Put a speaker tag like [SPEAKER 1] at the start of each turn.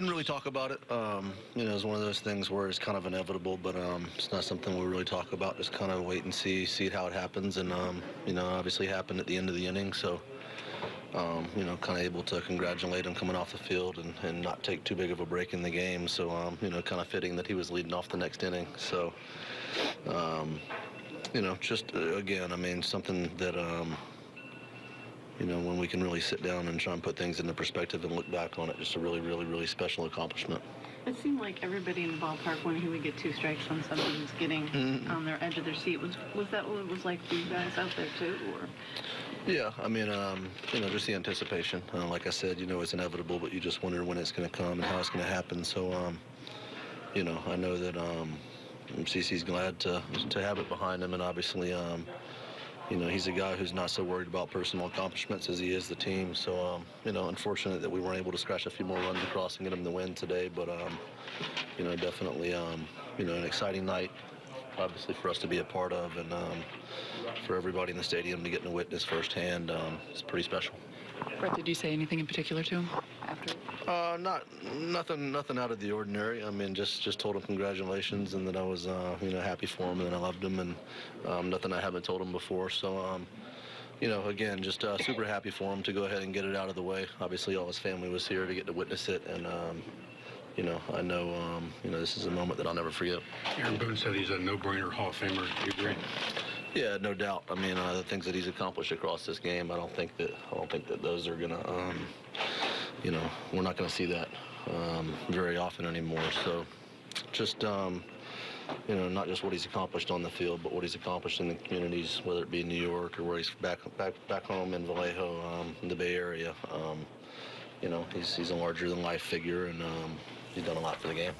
[SPEAKER 1] Didn't really talk about it. Um, you know, it's one of those things where it's kind of inevitable, but um, it's not something we really talk about. Just kind of wait and see, see how it happens, and um, you know, obviously happened at the end of the inning, so um, you know, kind of able to congratulate him coming off the field and, and not take too big of a break in the game. So um, you know, kind of fitting that he was leading off the next inning. So um, you know, just uh, again, I mean, something that you know, when we can really sit down and try and put things into perspective and look back on it, just a really, really, really special accomplishment.
[SPEAKER 2] It seemed like everybody in the ballpark, when he would get two strikes on somebody, was getting on their edge of their seat. Was was that what it was like for you guys out there too, or?
[SPEAKER 1] Yeah, I mean, um, you know, just the anticipation. Uh, like I said, you know, it's inevitable, but you just wonder when it's going to come and how it's going to happen. So, um, you know, I know that um, CC's glad to to have it behind him, and obviously, um, you know, he's a guy who's not so worried about personal accomplishments as he is the team. So, um, you know, unfortunate that we weren't able to scratch a few more runs across and get him the win today, but, um, you know, definitely, um, you know, an exciting night, obviously, for us to be a part of, and um, for everybody in the stadium to get to witness firsthand. Um, it's pretty special.
[SPEAKER 3] Brett, did you say anything in particular to him after?
[SPEAKER 1] Uh, not nothing, nothing out of the ordinary. I mean, just just told him congratulations and that I was, uh, you know, happy for him and that I loved him and um, nothing I haven't told him before. So, um, you know, again, just uh, super happy for him to go ahead and get it out of the way. Obviously, all his family was here to get to witness it, and um, you know, I know, um, you know, this is a moment that I'll never forget.
[SPEAKER 4] Aaron Boone said he's a no-brainer Hall of Famer. Do you agree?
[SPEAKER 1] Yeah, no doubt. I mean, uh, the things that he's accomplished across this game, I don't think that I don't think that those are gonna, um, you know, we're not gonna see that um, very often anymore. So, just um, you know, not just what he's accomplished on the field, but what he's accomplished in the communities, whether it be in New York or where he's back back back home in Vallejo, um, in the Bay Area. Um, you know, he's he's a larger than life figure, and um, he's done a lot for the game.